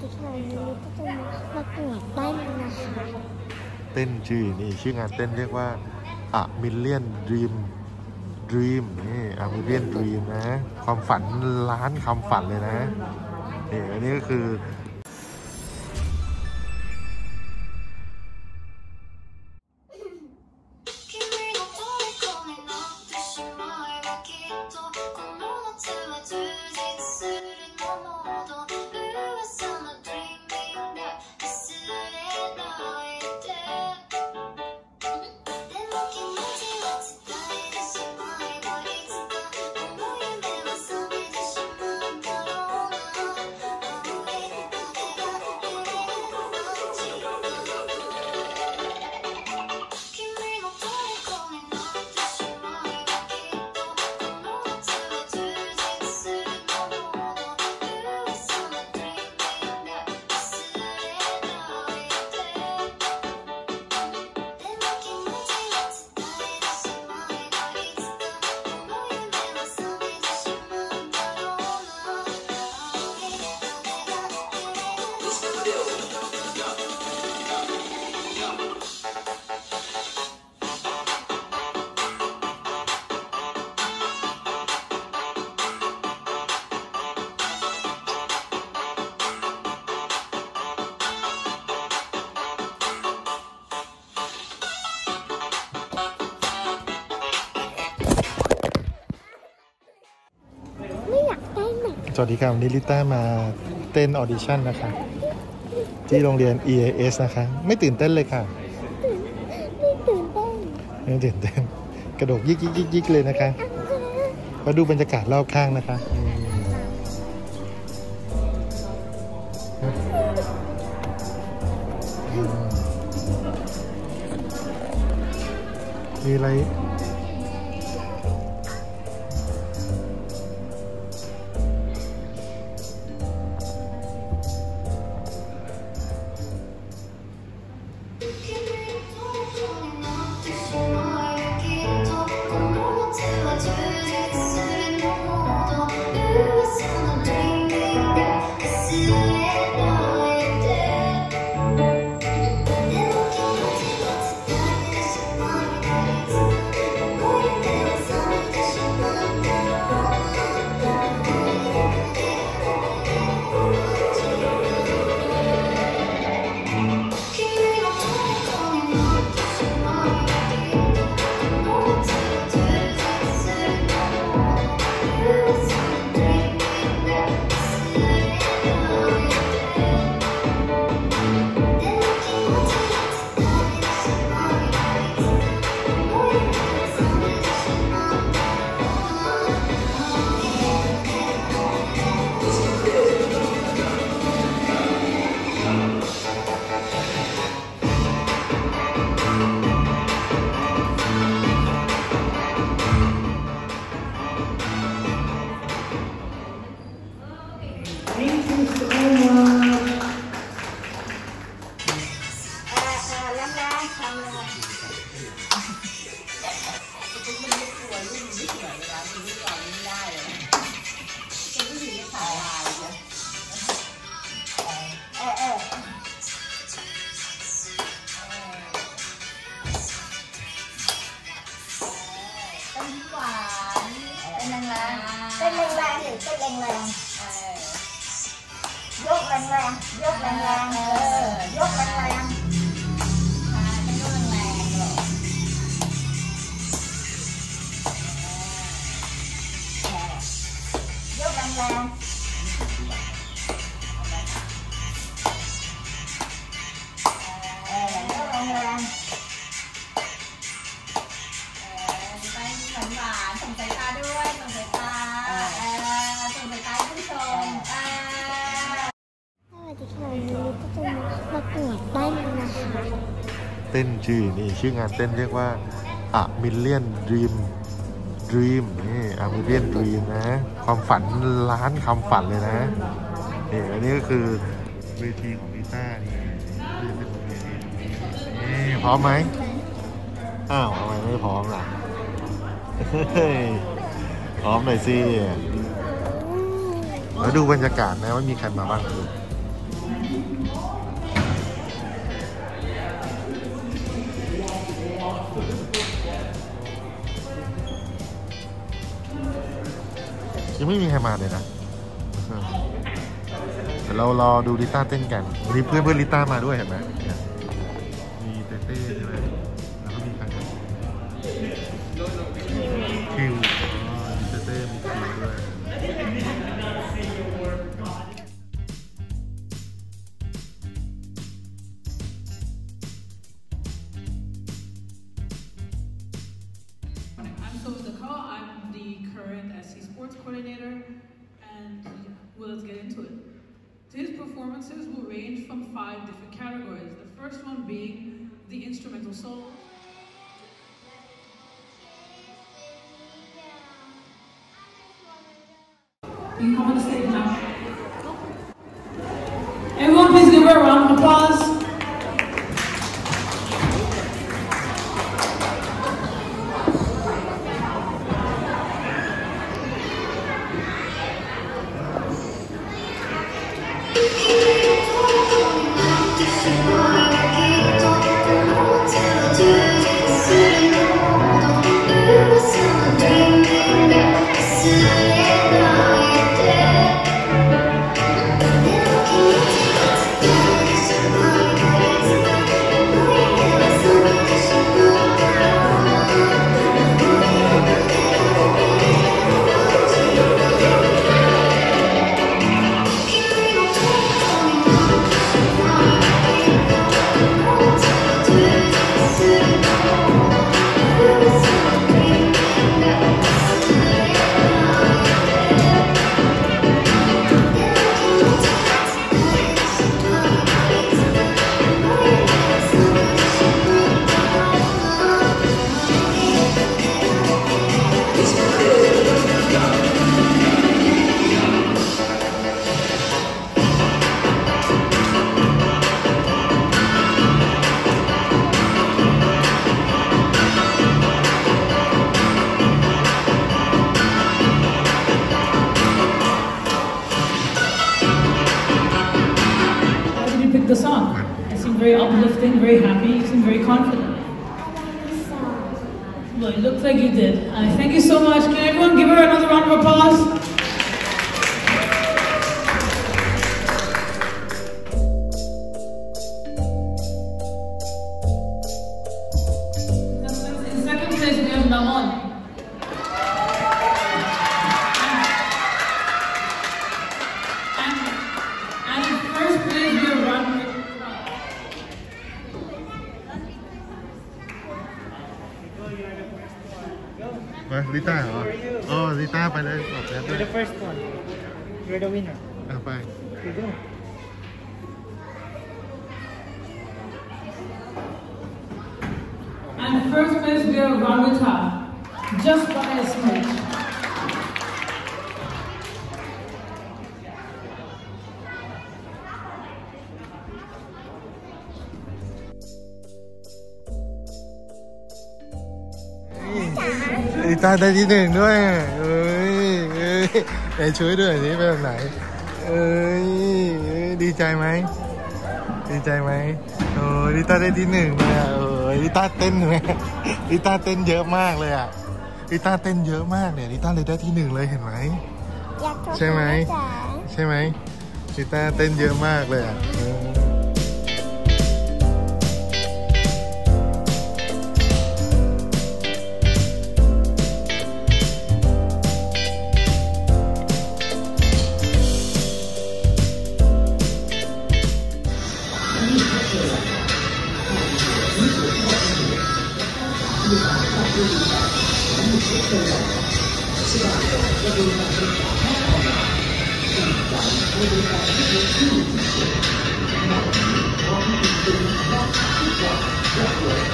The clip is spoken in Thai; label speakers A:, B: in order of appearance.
A: ดีค่ะวันนี้ก็จะมาประกวดเต้นนะคะ
B: เต้นจีนี่ชื่องานเต้นเรียกว่า A Million Dream Dream นี่ A Million Dream นะ ความฝันล้านความฝันเลยนะนี่อันนี้ก็คือ วัสดีครับวันนี้ริต้ามาเต้น audition นะคะ ที่โรงเรียน EAS นะคะ ไม่ตื่นเต้นเลยค่ะ
A: ไม่ตื่นเต้น
B: ไม่ตื่นเต้น กระโดดยิกยิกยิกยิกเลยนะคะมาดูบรรยากาศรอบข้างนะคะอืมอืมมีอะไร
C: แรงๆ
D: ยกแรงๆเออยกแรง
C: ใเต้นชื่อ
A: นี่
B: ชื่องานเต้นเรียกว่า A Million Dream Dream นี่ A Million Dream นะ ความฝันล้านคำฝันเลยนะนี่อันนี้ก็คือเวทีของลิต้านี่นี่เป็นเวทีนี่พร้อมไหมอ้าวทำไมไม่พร้อมล่ะพร้อมหน่อยสิแล้วดูบรรยากาศนะว่ามีใครมาบ้างดู
E: ยังไม่มีใครมาเลยนะเดี๋ยวเรารอดูลิต้าเต้นกันวันนี้เพื่อนเพื่อนลิต้ามาด้วยเห็นไหมมีเต้เต้ใช่ไหมแล้วก็มีใครคิวอ๋อมีเต้เต้มีคิวด้วย
B: current SC Sports Coordinator, and well, let's get into it. Today's performances will range from five different categories. The first one being the instrumental solo. You come on the stage now. Very uplifting, very happy. You seem very confident. Well, it looks like you did. Thank you so much. Can everyone give her another round of applause?
E: มาลิต้าเหรออ๋อลิต้าไปเลยออกแล้วด้วย
F: You're the first one. You're the winner.
E: อ่ะไป
F: You go.
B: And first place we have Ramita, just by a smidge.
E: ลิต้าได้ที่หนึ่งด้วยเอ้ยเอ้ยไหนช่วยด้วยนี่เป็นแบบไหนเอ้ยเอ้ยดีใจไหมดีใจไหมโอ้ยลิต้าได้ที่หนึ่งเลยอะโอ้ยลิต้าเต้นไหมลิต้าเต้นเยอะมากเลยอะลิต้าเต้นเยอะมากเนี่ยลิต้าเลยได้ที่หนึ่งเลยเห็นไหม
A: อยากโทร
E: ใช่ไหม
A: จ๋า
E: ใช่ไหมลิต้าเต้นเยอะมากเลยอะ เออ
G: Thank